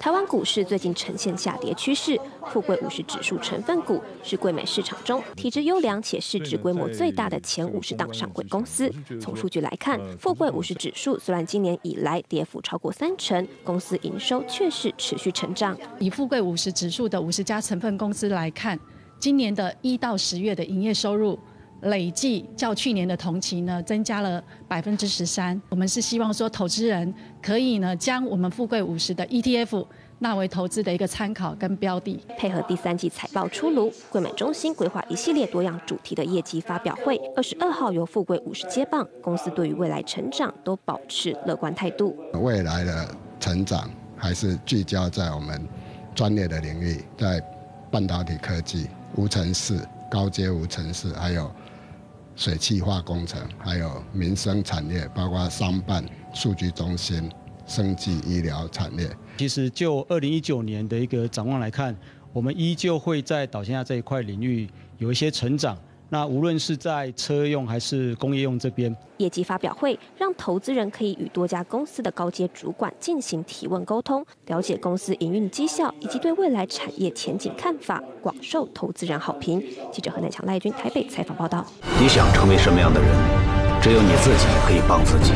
台湾股市最近呈现下跌趋势，富贵五十指数成分股是贵美市场中体质优良且市值规模最大的前五十档上柜公司。从数据来看，富贵五十指数虽然今年以来跌幅超过三成，公司营收却是持续成长。以富贵五十指数的五十家成分公司来看，今年的一到十月的营业收入。累计较去年的同期呢，增加了百分之十三。我们是希望说，投资人可以呢，将我们富贵五十的 ETF 纳为投资的一个参考跟标的。配合第三季财报出炉，贵美中心规划一系列多样主题的业绩发表会。二十二号由富贵五十接棒，公司对于未来成长都保持乐观态度。未来的成长还是聚焦在我们专业的领域，在半导体科技、无尘室、高阶无尘室，还有。水气化工程，还有民生产业，包括商办、数据中心、生技医疗产业。其实就二零一九年的一个展望来看，我们依旧会在导线下这一块领域有一些成长。那无论是在车用还是工业用这边，业绩发表会让投资人可以与多家公司的高阶主管进行提问沟通，了解公司营运绩效以及对未来产业前景看法，广受投资人好评。记者何乃强、赖军台北采访报道。你想成为什么样的人？只有你自己可以帮自己。